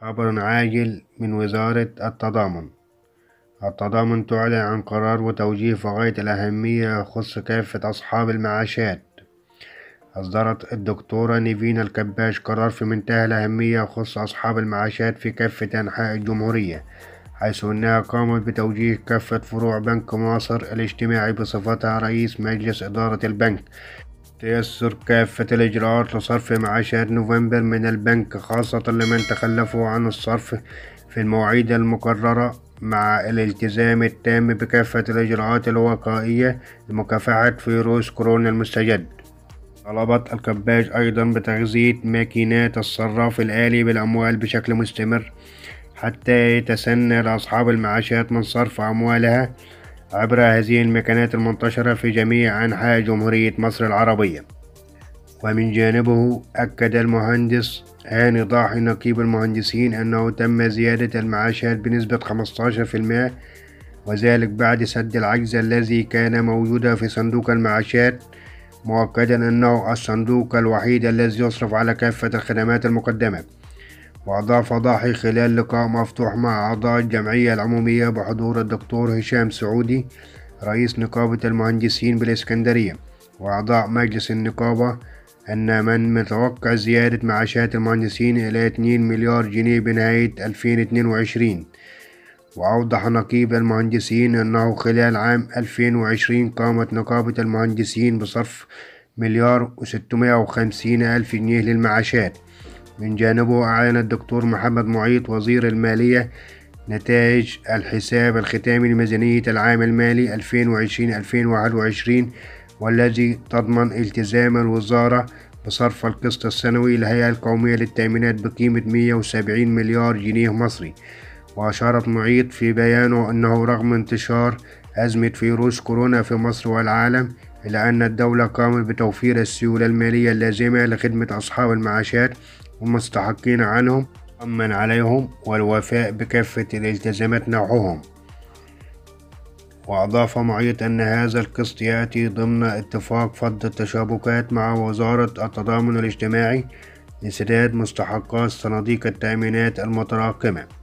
خبر عاجل من وزارة التضامن. التضامن تعلن عن قرار وتوجيه في غاية الأهمية يخص كافة أصحاب المعاشات. أصدرت الدكتورة نيفين الكباش قرار في منتهى الأهمية يخص أصحاب المعاشات في كافة أنحاء الجمهورية حيث أنها قامت بتوجيه كافة فروع بنك مصر الاجتماعي بصفتها رئيس مجلس إدارة البنك تيسر كافة الإجراءات لصرف معاشات نوفمبر من البنك خاصة لمن تخلفوا عن الصرف في المواعيد المقررة مع الالتزام التام بكافة الإجراءات الوقائية لمكافحة فيروس كورونا المستجد. طلبت الكباج أيضا بتغذية ماكينات الصراف الآلي بالأموال بشكل مستمر حتى يتسنى لأصحاب المعاشات من صرف أموالها عبر هذه المكانات المنتشرة في جميع أنحاء جمهورية مصر العربية. ومن جانبه أكد المهندس هاني ضاحي نقيب المهندسين أنه تم زيادة المعاشات بنسبة 15% وذلك بعد سد العجز الذي كان موجودا في صندوق المعاشات مؤكدا أنه الصندوق الوحيد الذي يصرف على كافة الخدمات المقدمة. وأضاف ضاحي خلال لقاء مفتوح مع أعضاء الجمعية العمومية بحضور الدكتور هشام سعودي رئيس نقابة المهندسين بالإسكندرية وأعضاء مجلس النقابة أن من متوقع زيادة معاشات المهندسين إلى 2 مليار جنيه بنهاية 2022 وأوضح نقيب المهندسين أنه خلال عام 2020 قامت نقابة المهندسين بصرف مليار وستمائة وخمسين ألف جنيه للمعاشات. من جانبه أعلن الدكتور محمد معيط وزير المالية نتائج الحساب الختامي لميزانية العام المالي 2020-2021 والذي تضمن التزام الوزارة بصرف القسط السنوي للهيئة القومية للتأمينات بقيمة 170 مليار جنيه مصري. وأشارت معيط في بيانه أنه رغم انتشار أزمة فيروس كورونا في مصر والعالم إلا أن الدولة قامت بتوفير السيولة المالية اللازمة لخدمة أصحاب المعاشات والمستحقين عنهم أمن عليهم والوفاء بكافة الالتزامات نوعهم. وأضاف معيط أن هذا القسط يأتي ضمن اتفاق فض التشابكات مع وزارة التضامن الاجتماعي لسداد مستحقات صناديق التأمينات المتراكمة.